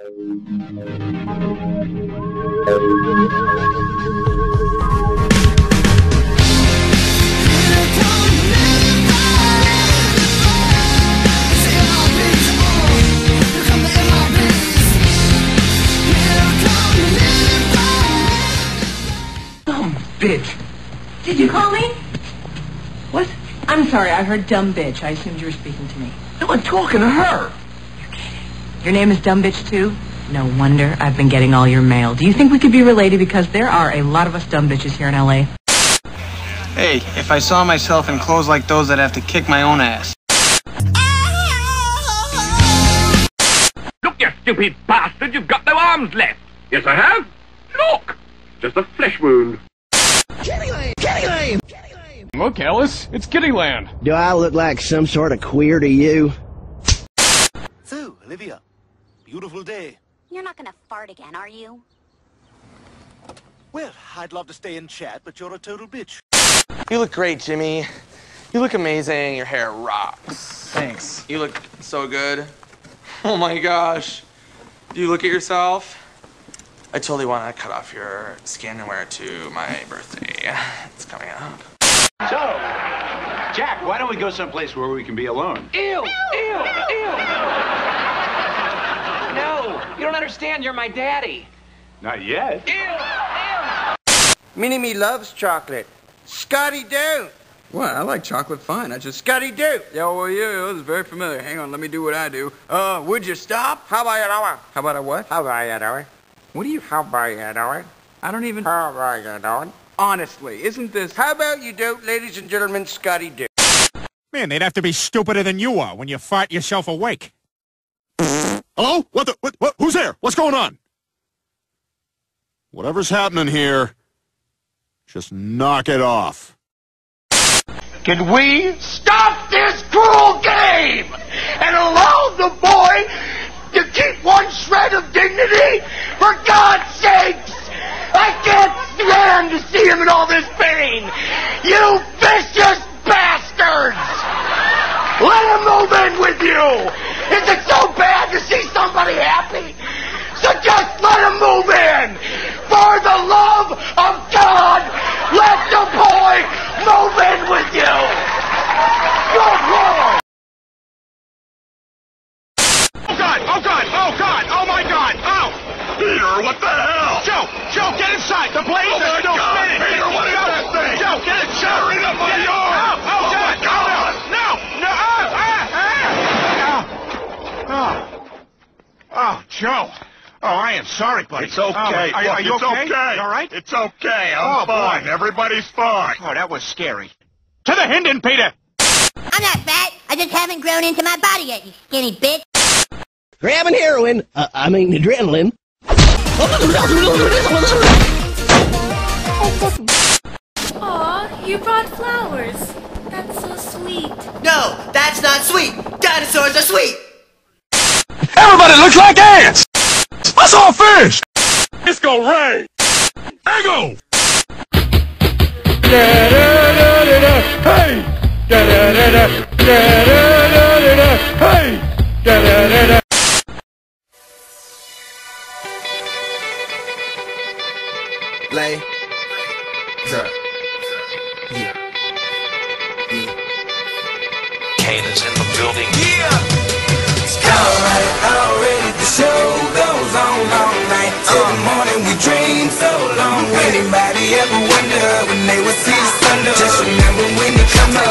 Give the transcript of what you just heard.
Dumb bitch. Did you call me? What? I'm sorry, I heard dumb bitch. I assumed you were speaking to me. No, I'm talking to her. Your name is Dumb Bitch too? No wonder I've been getting all your mail. Do you think we could be related? Because there are a lot of us dumb bitches here in L.A. Hey, if I saw myself in clothes like those, I'd have to kick my own ass. Look, you stupid bastard, you've got no arms left. Yes, I have. Look, just a flesh wound. Look, Alice, it's Kittyland. Do I look like some sort of queer to you? So, Olivia, beautiful day. You're not gonna fart again, are you? Well, I'd love to stay and chat, but you're a total bitch. You look great, Jimmy. You look amazing. Your hair rocks. Thanks. You look so good. Oh my gosh. Do you look at yourself? I totally want to cut off your skin and wear it to my birthday. It's coming up. So, Jack, why don't we go someplace where we can be alone? Ew! Ew! Ew! No, you don't understand. You're my daddy. Not yet. Mini-Me loves chocolate. Scotty don't. What? I like chocolate fine. I just Scotty do. Yeah, well, yeah, it was very familiar. Hang on, let me do what I do. Uh, would you stop? How about you doing? How about a what? How about you doing? What do you? How about you doing? I don't even. How about you doing? Honestly, isn't this? How about you do, ladies and gentlemen, Scotty do? Man, they'd have to be stupider than you are when you fart yourself awake. Hello? What the? What, what? Who's there? What's going on? Whatever's happening here, just knock it off. Can we stop this cruel game and allow the boy to keep one shred of dignity? For God's sakes! I can't stand to see him in all this pain! You vicious bastards! Let him move in with you! Is it so bad to see somebody happy? So just let him move in! For the love of God, let the boy move in with you! Good Lord! Oh God! Oh God! Oh God! Oh my God! Oh! Peter, what the hell? Joe! Joe, get inside! The blades Oh are still God, spinning! Peter, what is that thing? Joe, get it! Joe! Tearing up my yard. Oh, oh, Oh, Joe! my God. No! No! Oh! Ah! Ah! Oh! Oh, Joe! Oh, I am sorry, buddy. It's okay. Oh, are, Look, are you it's okay? okay. You all right? It's okay. I'm Oh, fine. boy. Everybody's fine. Oh, that was scary. To the Hinden, Peter! I'm not fat. I just haven't grown into my body yet, you skinny bitch. Grabbing heroin. Uh, I mean adrenaline. Aw, you brought flowers. That's so sweet. No, that's not sweet. Dinosaurs are sweet. Everybody looks like ants! I saw a fish! It's gonna rain! Angle! Hey! Hey! Lay. Sir. Yeah. Kana's in the building. Alright, ever wonder when they would see the thunder? Just remember when you come to